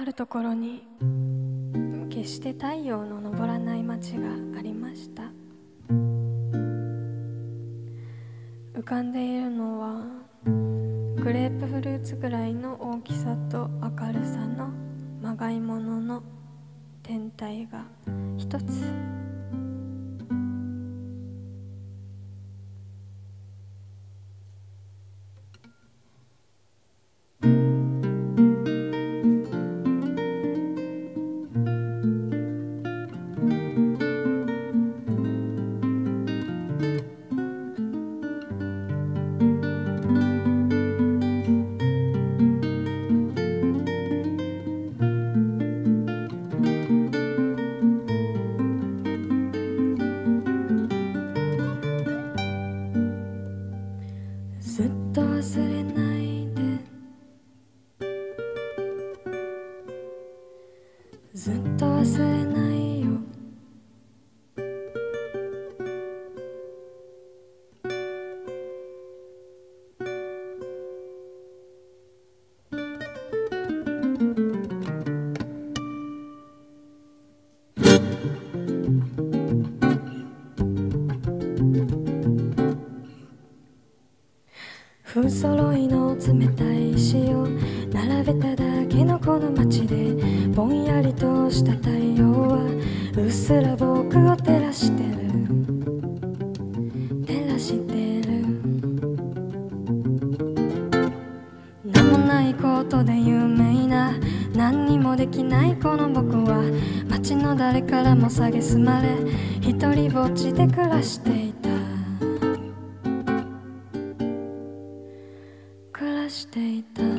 あるところに決して太陽の昇らない町がありました。浮かんでいるのはグレープフルーツぐらいの大きさと明るさのまがいものの天体が一つ。揃いの冷たい石を並べただけのこの街でぼんやりとした太陽はうっすら僕を照らしてる。照らしてる。名もないことで有名な何にもできないこの僕は街の誰からも蔑まれ一人ぼっちで暮らしていた。していた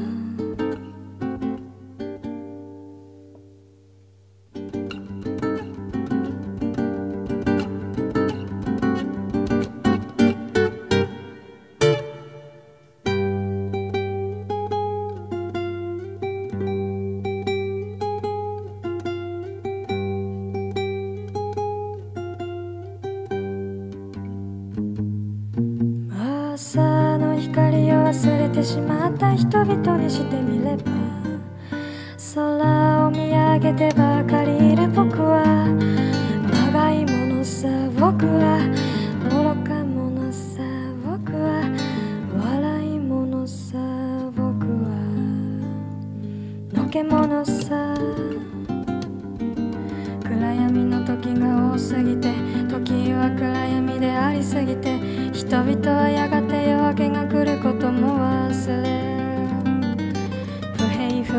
てしまった人々にしてみれば空を見上げてばかりいる僕はまがいものさ僕は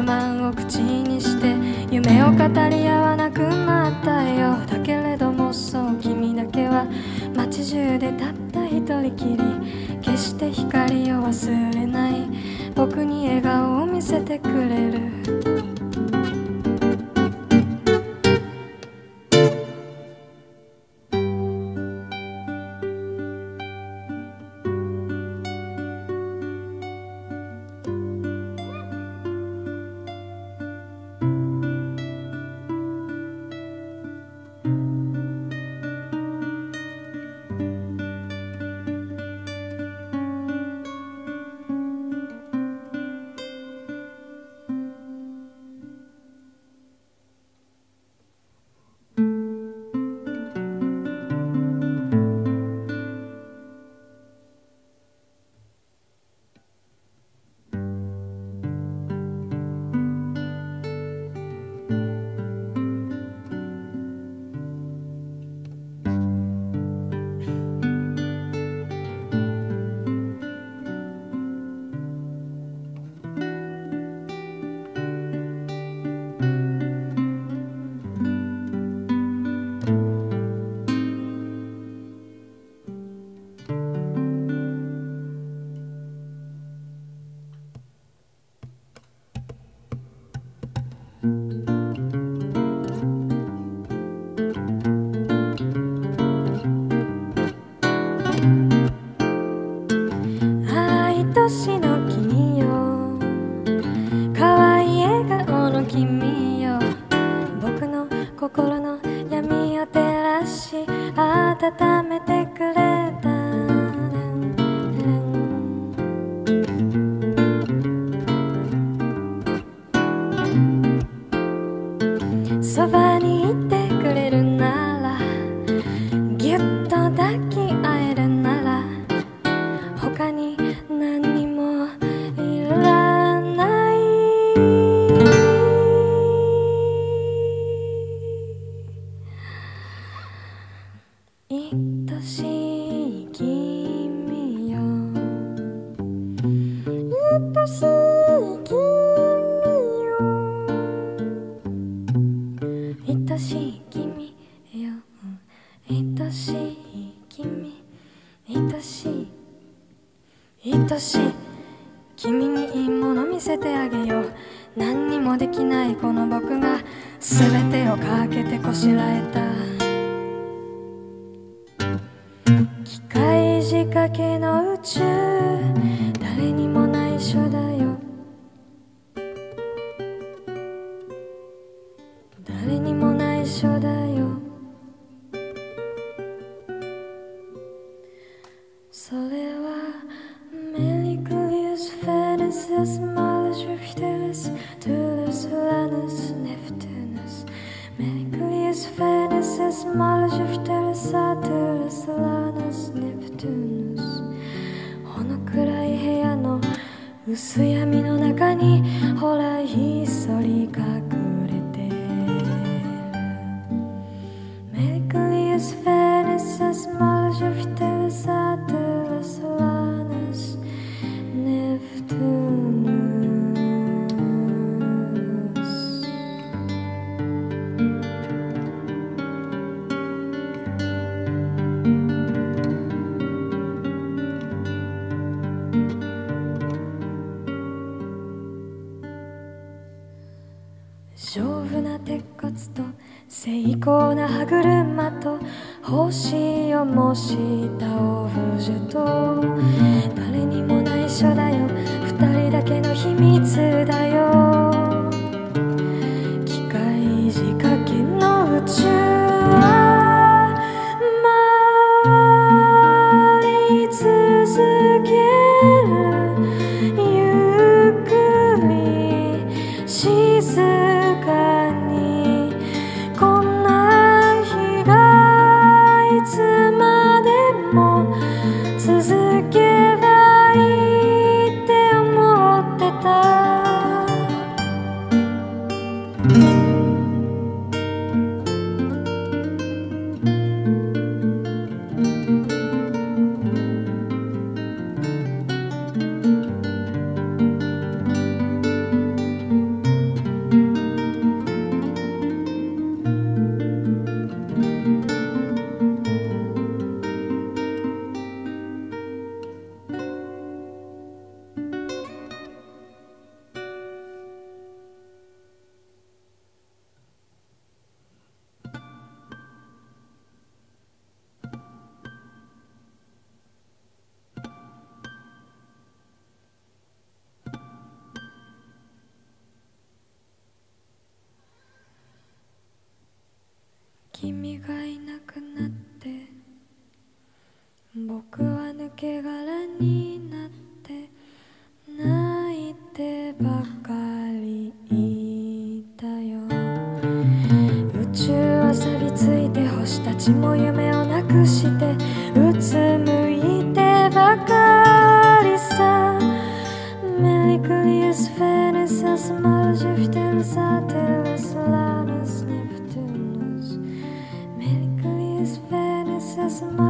不満を口にして夢を語り合わなくなったよ。だけれどもそう君だけは街中でたった一人きり決して光を忘れない。僕に笑顔を見せてくれる。私君にいいもの見せてあげよう。何にもできないこの僕が全てをかけてこしらえた。薄闇の中にほらひっそり隠高な歯車と星を模したオブジェとばかりいたよ。宇宙は錆びついて星たちも夢をなくしてうつむいてばかりさ。メリクリスフェネススマルジフテルサテルスラルスネプトゥヌメリクリスフェネススマルジフテルサテルス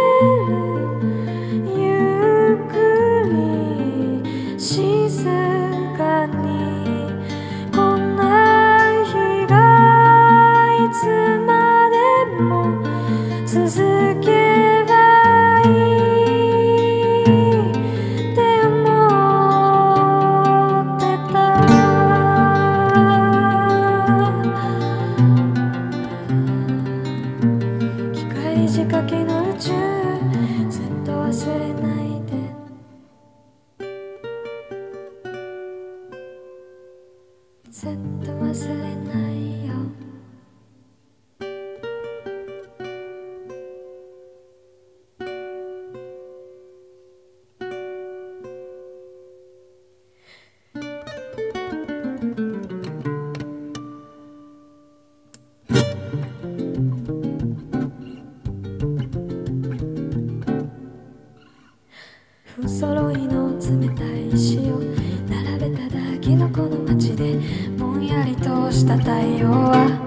黒いの冷たい石を並べただけのこの街でぼんやりとした太陽は